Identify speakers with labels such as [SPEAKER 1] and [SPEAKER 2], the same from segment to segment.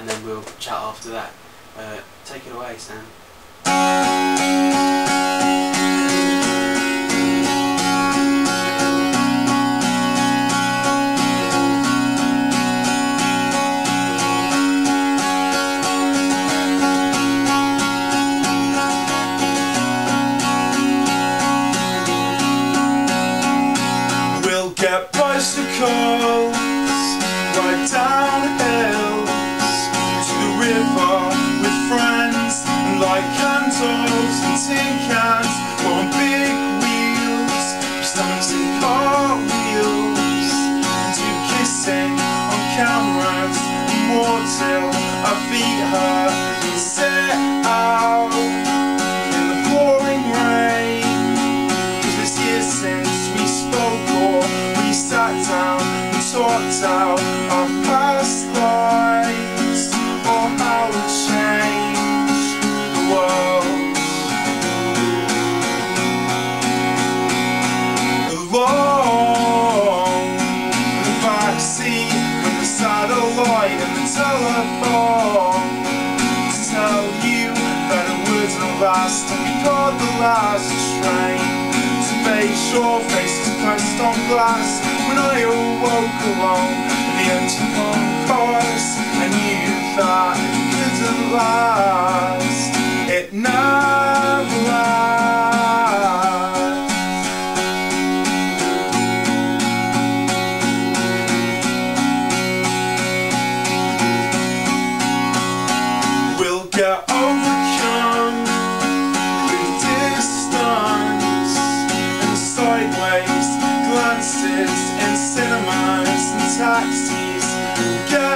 [SPEAKER 1] and then we'll chat after that. Uh, take it away, Sam.
[SPEAKER 2] We'll get bicycles right down till I beat her and set out in the pouring rain. Cause it's years since we spoke or we sat down and talked out our past lives to tell you that it wouldn't last and we caught the last train to face your faces pressed on glass. When I awoke alone in the empty concourse sideways glances in cinemas and taxis. Get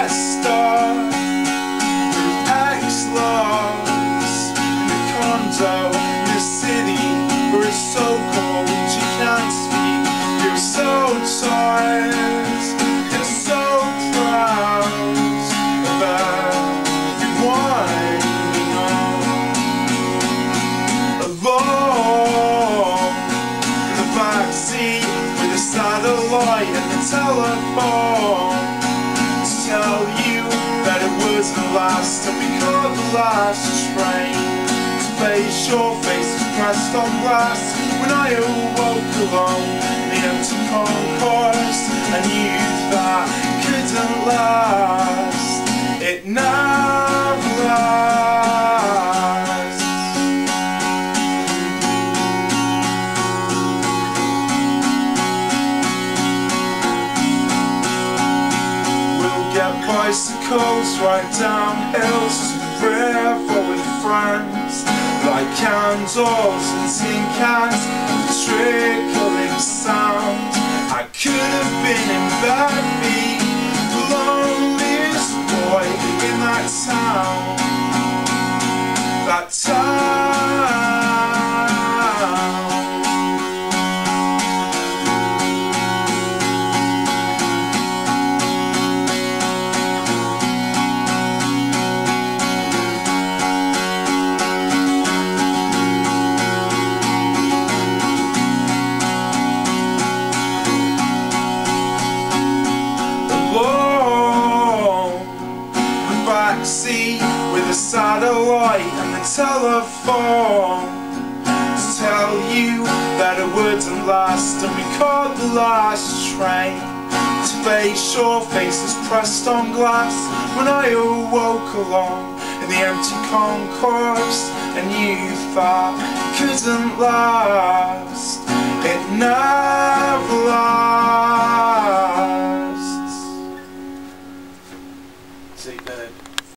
[SPEAKER 2] satellite and the telephone to tell you that it wasn't last and we caught the last train. To face your faces pressed on glass. When I awoke alone in the empty concourse bicycles right down hills to river with friends Light candles and tin cans with trickling sound. I could have been in Bedby Backseat with a satellite and the telephone To tell you that it wouldn't last And we caught the last train. To face your faces pressed on glass When I awoke alone in the empty concourse And you thought it couldn't last